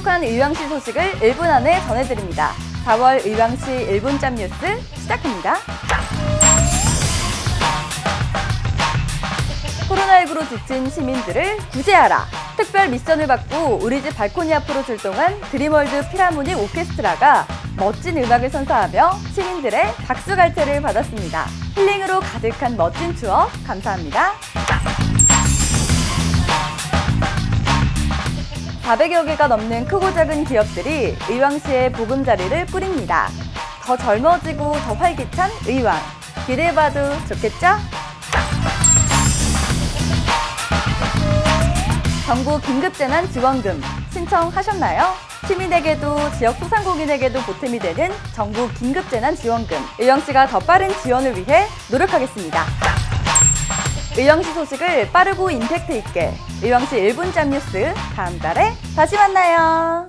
행복한 의왕시 소식을 1분 안에 전해드립니다. 4월 의왕시 1분짧 뉴스 시작합니다. 코로나19로 지친 시민들을 구제하라. 특별 미션을 받고 우리 집 발코니 앞으로 출동한 드림월드 필하모닉 오케스트라가 멋진 음악을 선사하며 시민들의 박수갈채를 받았습니다. 힐링으로 가득한 멋진 추억 감사합니다. 400여 개가 넘는 크고 작은 기업들이 의왕시에 보금자리를 꾸립니다. 더 젊어지고 더 활기찬 의왕. 기대해봐도 좋겠죠? 정부 긴급재난지원금 신청하셨나요? 시민에게도 지역 소상공인에게도 보탬이 되는 정부 긴급재난지원금. 의왕시가 더 빠른 지원을 위해 노력하겠습니다. 의왕시 소식을 빠르고 임팩트 있게 의왕시 1분짬 뉴스 다음 달에 다시 만나요.